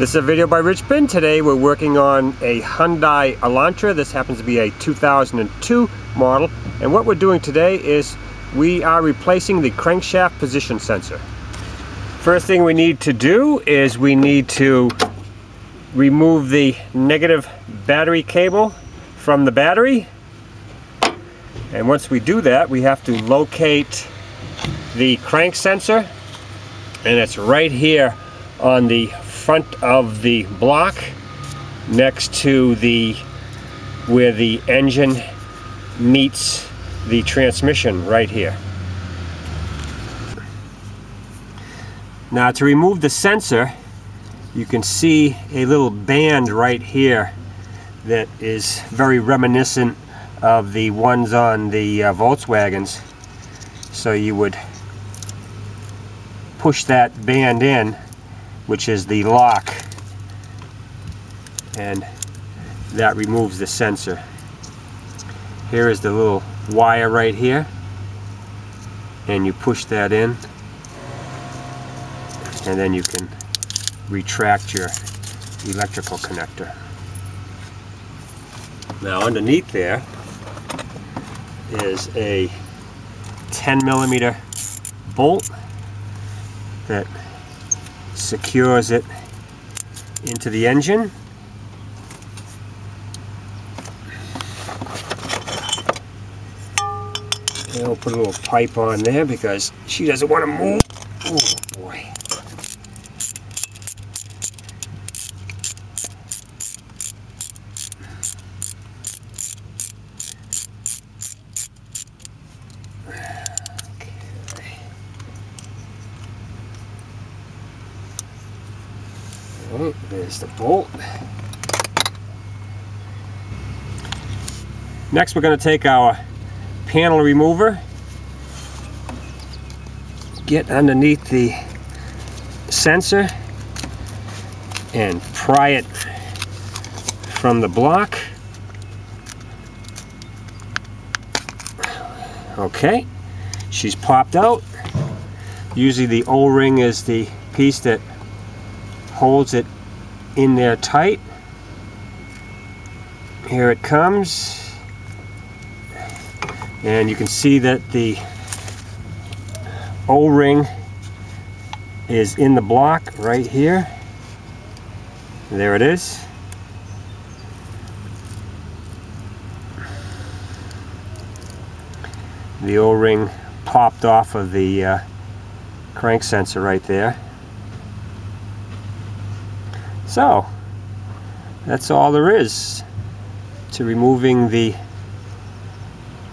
This is a video by Richpin. Today we're working on a Hyundai Elantra. This happens to be a 2002 model. And what we're doing today is we are replacing the crankshaft position sensor. First thing we need to do is we need to remove the negative battery cable from the battery. And once we do that, we have to locate the crank sensor. And it's right here on the front of the block next to the where the engine meets the transmission right here. Now to remove the sensor you can see a little band right here that is very reminiscent of the ones on the uh, Volkswagens. So you would push that band in, which is the lock, and that removes the sensor. Here is the little wire right here, and you push that in, and then you can retract your electrical connector. Now underneath there is a 10 millimeter bolt that secures it into the engine. And we'll put a little pipe on there because she doesn't want to move. Oh there's the bolt. Next we're going to take our panel remover, get underneath the sensor and pry it from the block. Okay, she's popped out. Usually the O-ring is the piece that holds it in there tight. Here it comes. And you can see that the O-ring is in the block right here. There it is. The O-ring popped off of the uh, crank sensor right there. So, that's all there is to removing the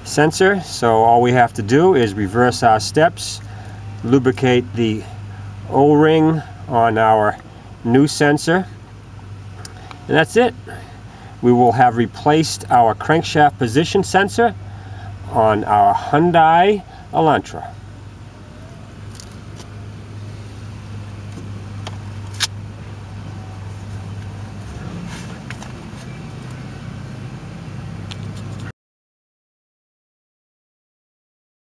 sensor. So all we have to do is reverse our steps, lubricate the O-ring on our new sensor, and that's it. We will have replaced our crankshaft position sensor on our Hyundai Elantra.